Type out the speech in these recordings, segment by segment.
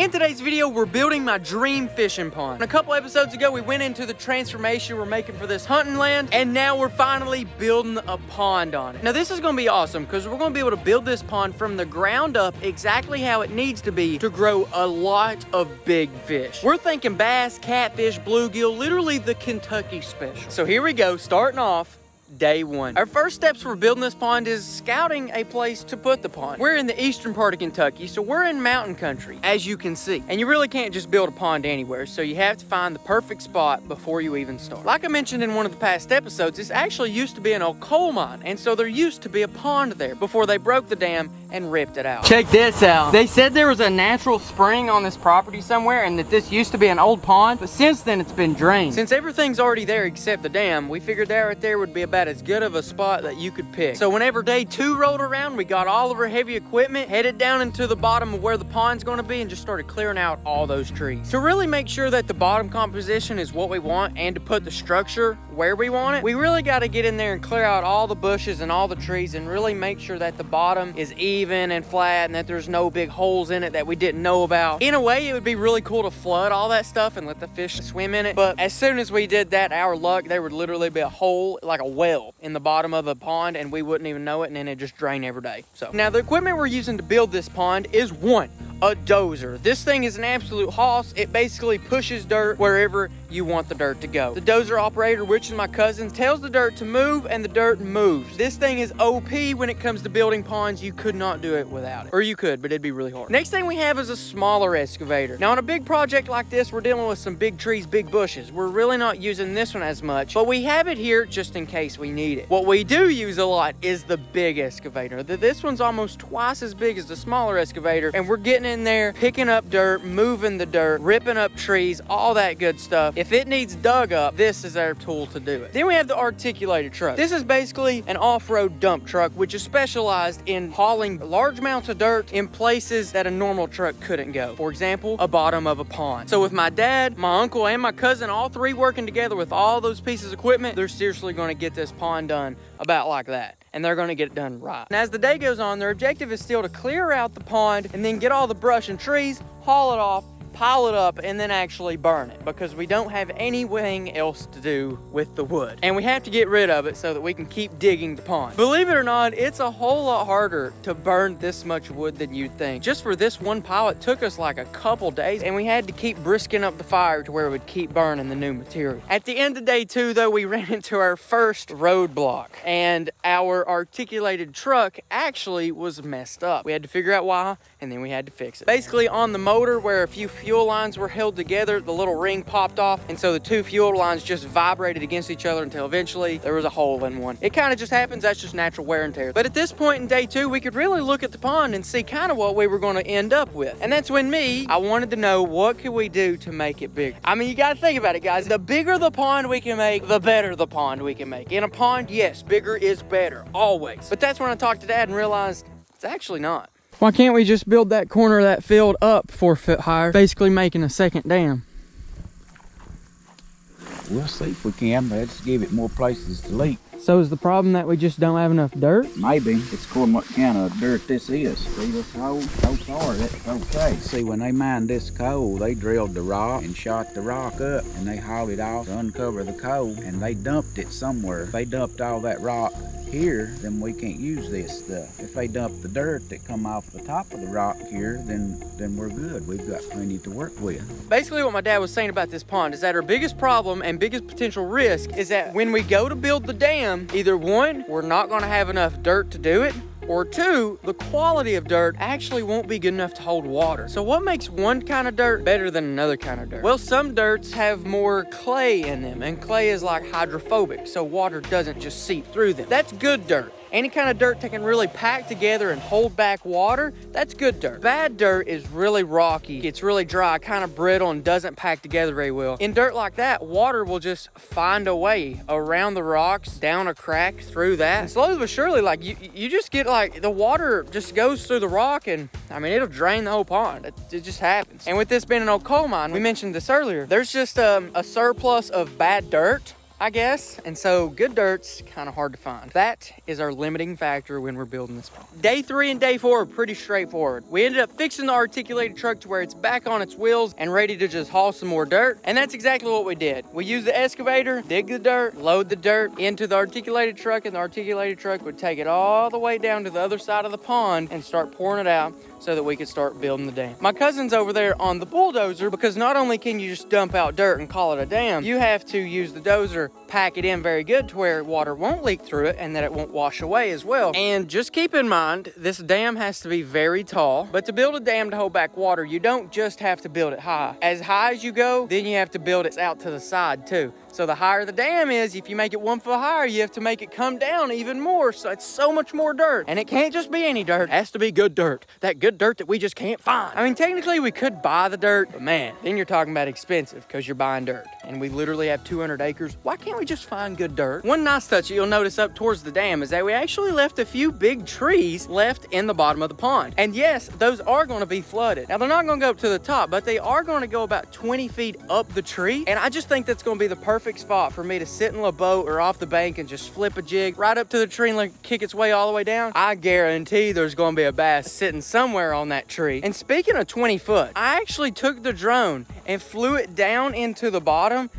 In today's video, we're building my dream fishing pond. A couple episodes ago, we went into the transformation we're making for this hunting land, and now we're finally building a pond on it. Now this is gonna be awesome because we're gonna be able to build this pond from the ground up exactly how it needs to be to grow a lot of big fish. We're thinking bass, catfish, bluegill, literally the Kentucky special. So here we go, starting off day one. Our first steps for building this pond is scouting a place to put the pond. We're in the eastern part of Kentucky, so we're in mountain country, as you can see. And you really can't just build a pond anywhere, so you have to find the perfect spot before you even start. Like I mentioned in one of the past episodes, this actually used to be an old coal mine, and so there used to be a pond there before they broke the dam and ripped it out. Check this out. They said there was a natural spring on this property somewhere and that this used to be an old pond, but since then it's been drained. Since everything's already there except the dam, we figured that right there would be about as good of a spot that you could pick. So whenever day two rolled around, we got all of our heavy equipment, headed down into the bottom of where the pond's gonna be and just started clearing out all those trees. To really make sure that the bottom composition is what we want and to put the structure where we want it, we really gotta get in there and clear out all the bushes and all the trees and really make sure that the bottom is even and flat and that there's no big holes in it that we didn't know about. In a way, it would be really cool to flood all that stuff and let the fish swim in it. But as soon as we did that, our luck, there would literally be a hole, like a well in the bottom of the pond and we wouldn't even know it and then it just drain every day. So now the equipment we're using to build this pond is one, a dozer. This thing is an absolute hoss. It basically pushes dirt wherever you want the dirt to go. The dozer operator, which is my cousin, tells the dirt to move and the dirt moves. This thing is OP when it comes to building ponds. You could not do it without it. Or you could, but it'd be really hard. Next thing we have is a smaller excavator. Now on a big project like this, we're dealing with some big trees, big bushes. We're really not using this one as much, but we have it here just in case we need it. What we do use a lot is the big excavator. This one's almost twice as big as the smaller excavator, and we're getting in there, picking up dirt, moving the dirt, ripping up trees, all that good stuff. If it needs dug up, this is our tool to do it. Then we have the articulated truck. This is basically an off-road dump truck, which is specialized in hauling large amounts of dirt in places that a normal truck couldn't go. For example, a bottom of a pond. So with my dad, my uncle, and my cousin, all three working together with all those pieces of equipment, they're seriously gonna get this pond done about like that and they're gonna get it done right. And as the day goes on, their objective is still to clear out the pond and then get all the brush and trees, haul it off, pile it up and then actually burn it because we don't have anything else to do with the wood. And we have to get rid of it so that we can keep digging the pond. Believe it or not, it's a whole lot harder to burn this much wood than you'd think. Just for this one pile, it took us like a couple days and we had to keep brisking up the fire to where it would keep burning the new material. At the end of day two though, we ran into our first roadblock and our articulated truck actually was messed up. We had to figure out why and then we had to fix it. Basically on the motor where a few fuel lines were held together, the little ring popped off, and so the two fuel lines just vibrated against each other until eventually there was a hole in one. It kind of just happens, that's just natural wear and tear. But at this point in day two, we could really look at the pond and see kind of what we were gonna end up with. And that's when me, I wanted to know what could we do to make it bigger. I mean, you gotta think about it, guys. The bigger the pond we can make, the better the pond we can make. In a pond, yes, bigger is better, always. But that's when I talked to dad and realized it's actually not. Why can't we just build that corner of that field up four foot higher, basically making a second dam? We'll see if we can. But let's give it more places to leak. So is the problem that we just don't have enough dirt? Maybe. It's according what kind of dirt this is. See this hole? So far, that's okay. See, when they mined this coal, they drilled the rock and shot the rock up, and they hauled it off to uncover the coal, and they dumped it somewhere. If they dumped all that rock here, then we can't use this stuff. If they dump the dirt that come off the top of the rock here, then then we're good. We've got plenty to work with. Basically what my dad was saying about this pond is that our biggest problem and biggest potential risk is that when we go to build the dam, either one, we're not gonna have enough dirt to do it, or two, the quality of dirt actually won't be good enough to hold water. So what makes one kind of dirt better than another kind of dirt? Well, some dirts have more clay in them, and clay is like hydrophobic, so water doesn't just seep through them. That's good dirt. Any kind of dirt that can really pack together and hold back water, that's good dirt. Bad dirt is really rocky, it's really dry, kind of brittle and doesn't pack together very well. In dirt like that, water will just find a way around the rocks, down a crack, through that. And slowly but surely, like you, you just get like, the water just goes through the rock and I mean, it'll drain the whole pond. It, it just happens. And with this being an old coal mine, we mentioned this earlier, there's just um, a surplus of bad dirt I guess. And so good dirt's kind of hard to find. That is our limiting factor when we're building this pond. Day three and day four are pretty straightforward. We ended up fixing the articulated truck to where it's back on its wheels and ready to just haul some more dirt. And that's exactly what we did. We used the excavator, dig the dirt, load the dirt into the articulated truck, and the articulated truck would take it all the way down to the other side of the pond and start pouring it out so that we could start building the dam. My cousin's over there on the bulldozer because not only can you just dump out dirt and call it a dam, you have to use the dozer, pack it in very good to where water won't leak through it and that it won't wash away as well. And just keep in mind, this dam has to be very tall, but to build a dam to hold back water, you don't just have to build it high. As high as you go, then you have to build it out to the side too. So the higher the dam is, if you make it one foot higher, you have to make it come down even more. So it's so much more dirt. And it can't just be any dirt. It has to be good dirt. That good dirt that we just can't find. I mean, technically we could buy the dirt, but man, then you're talking about expensive because you're buying dirt. And we literally have 200 acres. Why can't we just find good dirt? One nice touch that you'll notice up towards the dam is that we actually left a few big trees left in the bottom of the pond. And yes, those are going to be flooded. Now they're not to go up to the top, but they are going to go about 20 feet up the tree. And I just think that's going to be the perfect spot for me to sit in a boat or off the bank and just flip a jig right up to the tree and like kick its way all the way down. I guarantee there's going to be a bass sitting somewhere on that tree. And speaking of 20 foot, I actually took the drone and flew it down into the bottom.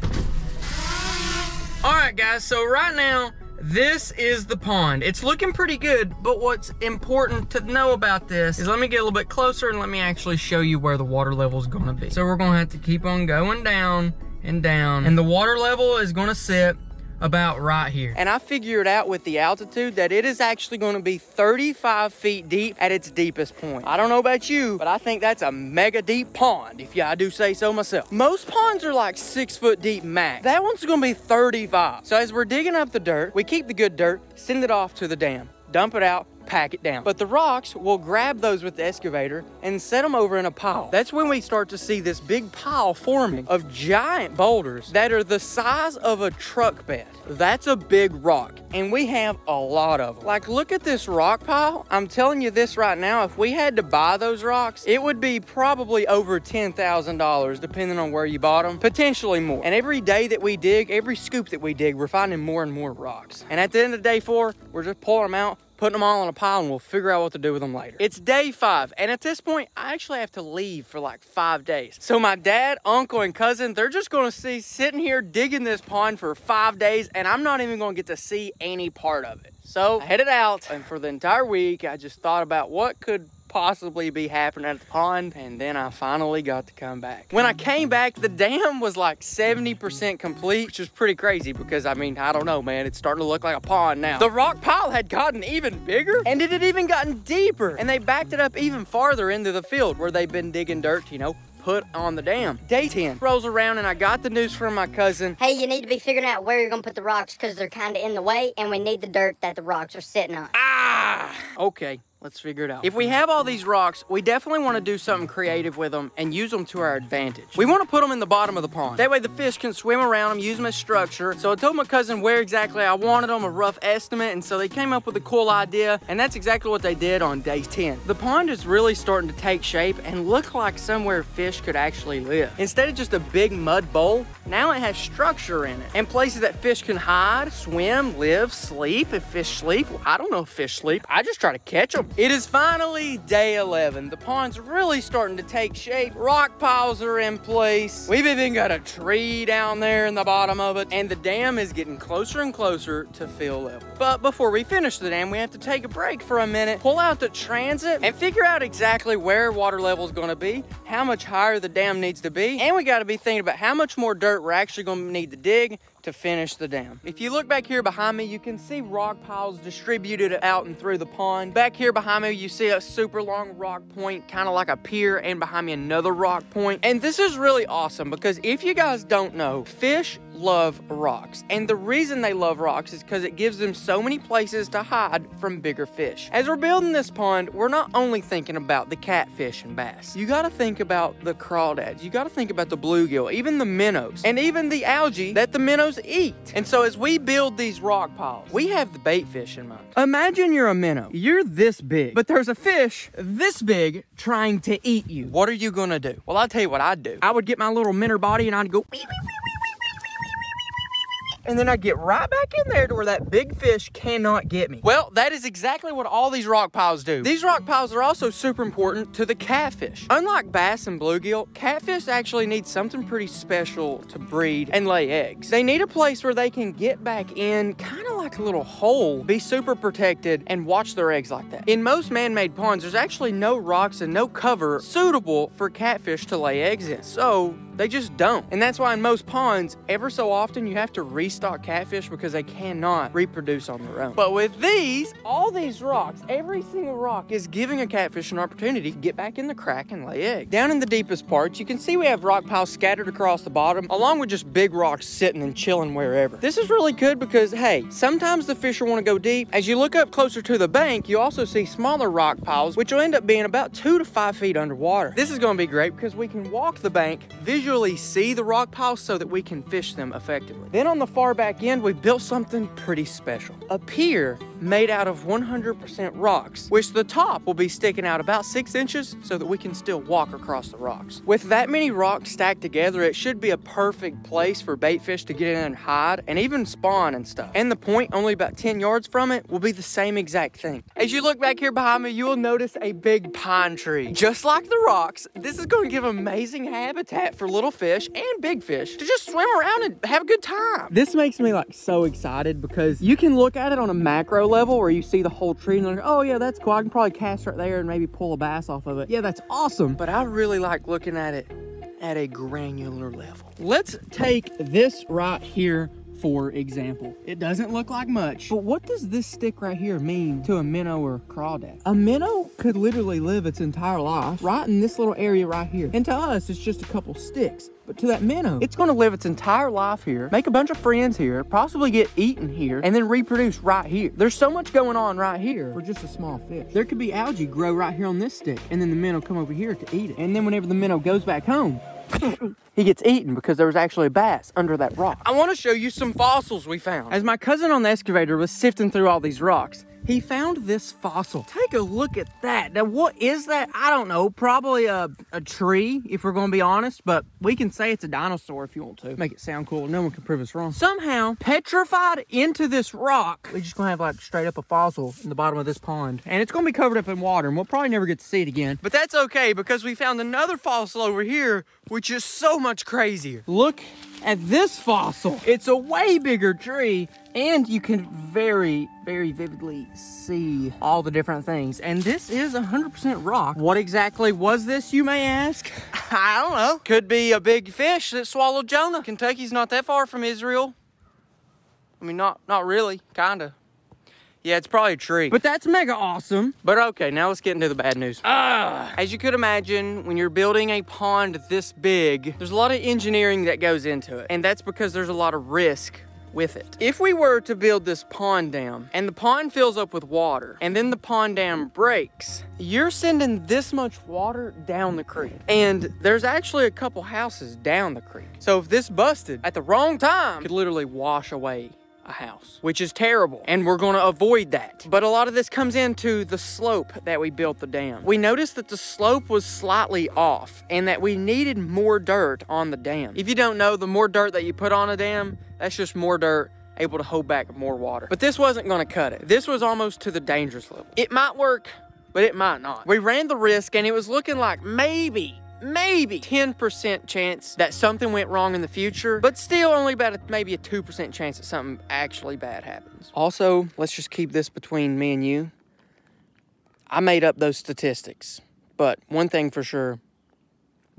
All right, guys, so right now, this is the pond. It's looking pretty good, but what's important to know about this is let me get a little bit closer and let me actually show you where the water level is gonna be. So we're gonna have to keep on going down and down, and the water level is gonna sit about right here. And I figured out with the altitude that it is actually going to be 35 feet deep at its deepest point. I don't know about you, but I think that's a mega deep pond, if I do say so myself. Most ponds are like six foot deep max. That one's going to be 35. So as we're digging up the dirt, we keep the good dirt, send it off to the dam, dump it out, pack it down. But the rocks will grab those with the excavator and set them over in a pile. That's when we start to see this big pile forming of giant boulders that are the size of a truck bed. That's a big rock, and we have a lot of them. Like, look at this rock pile. I'm telling you this right now, if we had to buy those rocks, it would be probably over $10,000, depending on where you bought them, potentially more. And every day that we dig, every scoop that we dig, we're finding more and more rocks. And at the end of day four, we're just pulling them out, putting them all in a pile and we'll figure out what to do with them later. It's day five, and at this point, I actually have to leave for like five days. So my dad, uncle, and cousin, they're just gonna see sitting here digging this pond for five days, and I'm not even gonna get to see any part of it. So I headed out, and for the entire week, I just thought about what could possibly be happening at the pond. And then I finally got to come back. When I came back, the dam was like 70% complete, which is pretty crazy because I mean, I don't know, man. It's starting to look like a pond now. The rock pile had gotten even bigger and it had even gotten deeper. And they backed it up even farther into the field where they've been digging dirt, you know, put on the dam. Day 10 rolls around and I got the news from my cousin. Hey, you need to be figuring out where you're gonna put the rocks because they're kind of in the way and we need the dirt that the rocks are sitting on. Ah, okay. Let's figure it out. If we have all these rocks, we definitely want to do something creative with them and use them to our advantage. We want to put them in the bottom of the pond. That way the fish can swim around them, use them as structure. So I told my cousin where exactly I wanted them, a rough estimate, and so they came up with a cool idea, and that's exactly what they did on day 10. The pond is really starting to take shape and look like somewhere fish could actually live. Instead of just a big mud bowl, now it has structure in it and places that fish can hide, swim, live, sleep. If fish sleep, I don't know if fish sleep. I just try to catch them. It is finally day 11. The pond's really starting to take shape. Rock piles are in place. We've even got a tree down there in the bottom of it. And the dam is getting closer and closer to fill level. But before we finish the dam, we have to take a break for a minute, pull out the transit, and figure out exactly where water level is going to be, how much higher the dam needs to be, and we got to be thinking about how much more dirt we're actually going to need to dig to finish the dam. If you look back here behind me, you can see rock piles distributed out and through the pond. Back here behind me, you see a super long rock point, kind of like a pier, and behind me another rock point. And this is really awesome because if you guys don't know, fish love rocks. And the reason they love rocks is because it gives them so many places to hide from bigger fish. As we're building this pond, we're not only thinking about the catfish and bass. You gotta think about the crawdads. You gotta think about the bluegill, even the minnows, and even the algae that the minnows eat. And so as we build these rock piles, we have the bait fish in mind. Imagine you're a minnow. You're this big, but there's a fish this big trying to eat you. What are you gonna do? Well, I'll tell you what I'd do. I would get my little minnow body and I'd go and then I get right back in there to where that big fish cannot get me. Well, that is exactly what all these rock piles do. These rock piles are also super important to the catfish. Unlike bass and bluegill, catfish actually need something pretty special to breed and lay eggs. They need a place where they can get back in, kind of like a little hole, be super protected, and watch their eggs like that. In most man-made ponds, there's actually no rocks and no cover suitable for catfish to lay eggs in. So they just don't. And that's why in most ponds, ever so often, you have to restock catfish because they cannot reproduce on their own. But with these, all these rocks, every single rock is giving a catfish an opportunity to get back in the crack and lay eggs. Down in the deepest parts, you can see we have rock piles scattered across the bottom, along with just big rocks sitting and chilling wherever. This is really good because, hey, sometimes the fish want to go deep. As you look up closer to the bank, you also see smaller rock piles, which will end up being about two to five feet underwater. This is going to be great because we can walk the bank, visually see the rock piles so that we can fish them effectively. Then on the far back end, we built something pretty special. A pier made out of 100% rocks, which the top will be sticking out about six inches so that we can still walk across the rocks. With that many rocks stacked together, it should be a perfect place for bait fish to get in and hide and even spawn and stuff. And the point, only about 10 yards from it, will be the same exact thing. As you look back here behind me, you will notice a big pine tree. Just like the rocks, this is going to give amazing habitat for little fish and big fish to just swim around and have a good time. This makes me like so excited because you can look at it on a macro level where you see the whole tree and like, oh yeah, that's cool. I can probably cast right there and maybe pull a bass off of it. Yeah, that's awesome. But I really like looking at it at a granular level. Let's take this right here for example. It doesn't look like much, but what does this stick right here mean to a minnow or crawdad? A minnow could literally live its entire life right in this little area right here. And to us, it's just a couple sticks. But to that minnow, it's gonna live its entire life here, make a bunch of friends here, possibly get eaten here, and then reproduce right here. There's so much going on right here for just a small fish. There could be algae grow right here on this stick, and then the minnow come over here to eat it. And then whenever the minnow goes back home, he gets eaten because there was actually a bass under that rock. I want to show you some fossils we found. As my cousin on the excavator was sifting through all these rocks, he found this fossil. Take a look at that. Now, what is that? I don't know. Probably a, a tree, if we're going to be honest, but we can say it's a dinosaur if you want to. Make it sound cool. No one can prove us wrong. Somehow, petrified into this rock, we're just going to have like straight up a fossil in the bottom of this pond. And it's going to be covered up in water, and we'll probably never get to see it again. But that's okay because we found another fossil over here, which is so much crazier. Look at this fossil. It's a way bigger tree and you can very, very vividly see all the different things. And this is 100% rock. What exactly was this, you may ask? I don't know. Could be a big fish that swallowed Jonah. Kentucky's not that far from Israel. I mean, not, not really, kinda. Yeah, it's probably a tree. But that's mega awesome. But okay, now let's get into the bad news. Ah, as you could imagine, when you're building a pond this big, there's a lot of engineering that goes into it. And that's because there's a lot of risk with it. If we were to build this pond dam and the pond fills up with water and then the pond dam breaks, you're sending this much water down the creek. And there's actually a couple houses down the creek. So if this busted at the wrong time, could literally wash away a house, which is terrible. And we're to avoid that. But a lot of this comes into the slope that we built the dam. We noticed that the slope was slightly off and that we needed more dirt on the dam. If you don't know, the more dirt that you put on a dam, that's just more dirt able to hold back more water. But this wasn't to cut it. This was almost to the dangerous level. It might work, but it might not. We ran the risk and it was looking like maybe maybe 10% chance that something went wrong in the future, but still only about a, maybe a 2% chance that something actually bad happens. Also, let's just keep this between me and you. I made up those statistics, but one thing for sure,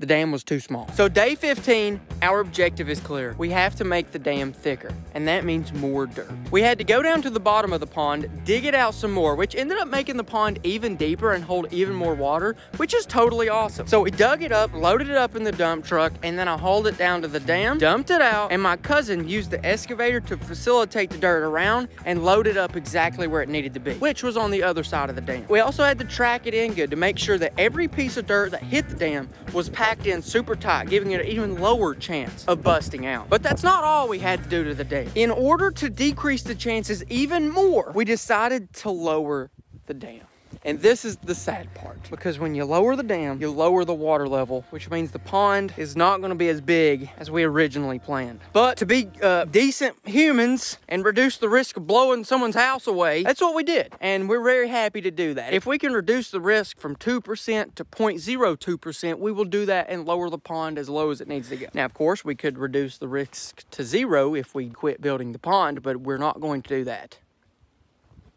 the dam was too small. So day 15, our objective is clear. We have to make the dam thicker, and that means more dirt. We had to go down to the bottom of the pond, dig it out some more, which ended up making the pond even deeper and hold even more water, which is totally awesome. So we dug it up, loaded it up in the dump truck, and then I hauled it down to the dam, dumped it out, and my cousin used the excavator to facilitate the dirt around and load it up exactly where it needed to be, which was on the other side of the dam. We also had to track it in good to make sure that every piece of dirt that hit the dam was packed packed in super tight, giving it an even lower chance of busting out. But that's not all we had to do to the dam. In order to decrease the chances even more, we decided to lower the dam. And this is the sad part because when you lower the dam, you lower the water level, which means the pond is not going to be as big as we originally planned. But to be uh, decent humans and reduce the risk of blowing someone's house away, that's what we did. And we're very happy to do that. If we can reduce the risk from 2% to 0.02%, we will do that and lower the pond as low as it needs to go. Now, of course, we could reduce the risk to zero if we quit building the pond, but we're not going to do that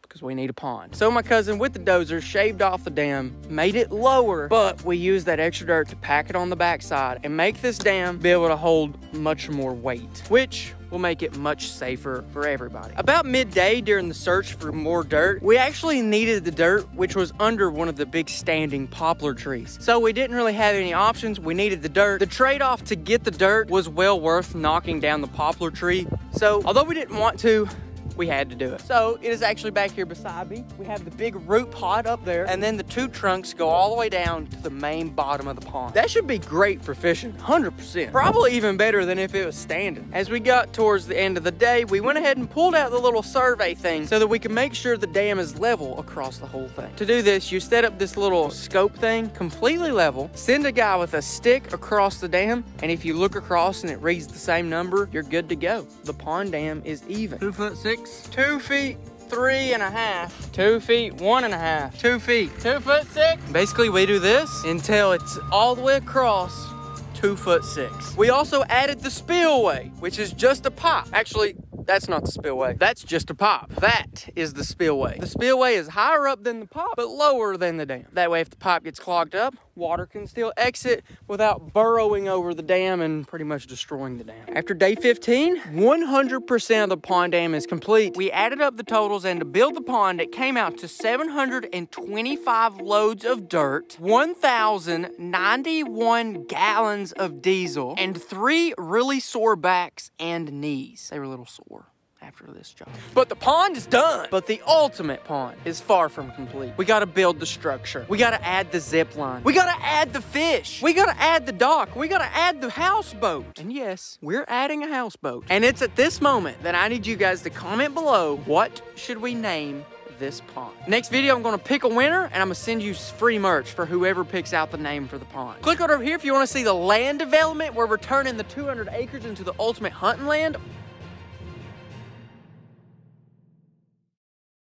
because we need a pond. So my cousin with the dozer shaved off the dam, made it lower, but we used that extra dirt to pack it on the backside and make this dam be able to hold much more weight, which will make it much safer for everybody. About midday during the search for more dirt, we actually needed the dirt, which was under one of the big standing poplar trees. So we didn't really have any options. We needed the dirt. The trade-off to get the dirt was well worth knocking down the poplar tree. So although we didn't want to, we had to do it. So it is actually back here beside me. We have the big root pot up there, and then the two trunks go all the way down to the main bottom of the pond. That should be great for fishing, 100%. Probably even better than if it was standing. As we got towards the end of the day, we went ahead and pulled out the little survey thing so that we can make sure the dam is level across the whole thing. To do this, you set up this little scope thing completely level, send a guy with a stick across the dam, and if you look across and it reads the same number, you're good to go. The pond dam is even. Two foot six. Two feet three and a half. Two feet one and a half. Two feet. Two foot six. Basically, we do this until it's all the way across two foot six. We also added the spillway, which is just a pop. Actually, that's not the spillway. That's just a pop. That is the spillway. The spillway is higher up than the pop, but lower than the dam. That way, if the pipe gets clogged up, water can still exit without burrowing over the dam and pretty much destroying the dam. After day 15, 100% of the pond dam is complete. We added up the totals and to build the pond, it came out to 725 loads of dirt, 1,091 gallons of diesel, and three really sore backs and knees. They were a little sore after this job. But the pond is done. But the ultimate pond is far from complete. We gotta build the structure. We gotta add the zip line. We gotta add the fish. We gotta add the dock. We gotta add the houseboat. And yes, we're adding a houseboat. And it's at this moment that I need you guys to comment below what should we name this pond. Next video, I'm gonna pick a winner and I'm gonna send you free merch for whoever picks out the name for the pond. Click over here if you wanna see the land development where we're turning the 200 acres into the ultimate hunting land